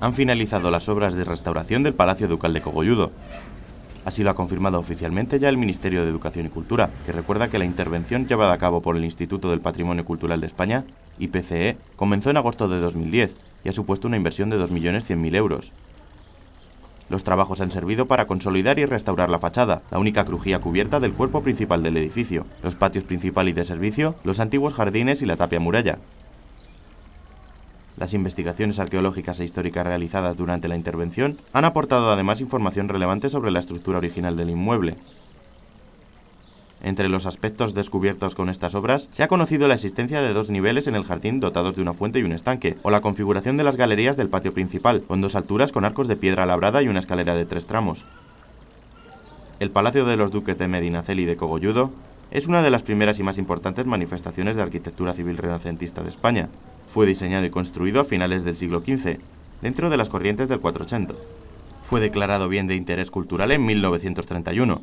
han finalizado las obras de restauración del Palacio Ducal de Cogolludo. Así lo ha confirmado oficialmente ya el Ministerio de Educación y Cultura, que recuerda que la intervención llevada a cabo por el Instituto del Patrimonio Cultural de España, IPCE, comenzó en agosto de 2010 y ha supuesto una inversión de 2.100.000 euros. Los trabajos han servido para consolidar y restaurar la fachada, la única crujía cubierta del cuerpo principal del edificio, los patios principal y de servicio, los antiguos jardines y la tapia muralla. Las investigaciones arqueológicas e históricas realizadas durante la intervención han aportado además información relevante sobre la estructura original del inmueble, entre los aspectos descubiertos con estas obras, se ha conocido la existencia de dos niveles en el jardín dotados de una fuente y un estanque, o la configuración de las galerías del patio principal, con dos alturas con arcos de piedra labrada y una escalera de tres tramos. El Palacio de los Duques de Medinaceli de Cogolludo es una de las primeras y más importantes manifestaciones de arquitectura civil renacentista de España. Fue diseñado y construido a finales del siglo XV, dentro de las corrientes del 480. Fue declarado bien de interés cultural en 1931